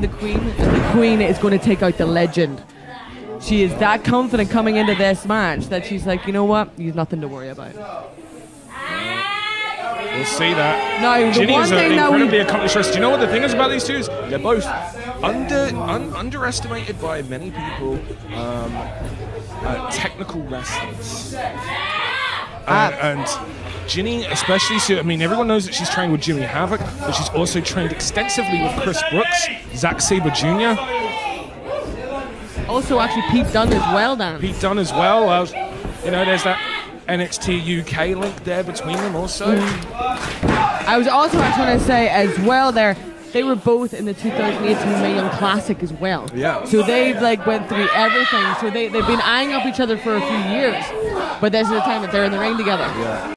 the queen, the queen is going to take out the legend. She is that confident coming into this match that she's like, you know what, you've nothing to worry about. We'll see that. No, the Jinny is an thing that we- incredibly accomplished wrestler. Do you know what the thing is about these two? Is they're both under un, underestimated by many people. Um, uh, technical wrestlers. Ah. And, Jinny, especially, so I mean, everyone knows that she's trained with Jimmy Havoc, but she's also trained extensively with Chris Brooks, Zack Sabre Jr., Also, actually, Pete Dunne as well, Dan. Pete Dunne as well. Uh, you know, there's that NXT UK link there between them also. I was also actually going to say as well there, they were both in the 2018 Mae Young Classic as well. Yeah. So they've like went through everything. So they, they've been eyeing up each other for a few years. But this is the time that they're in the ring together.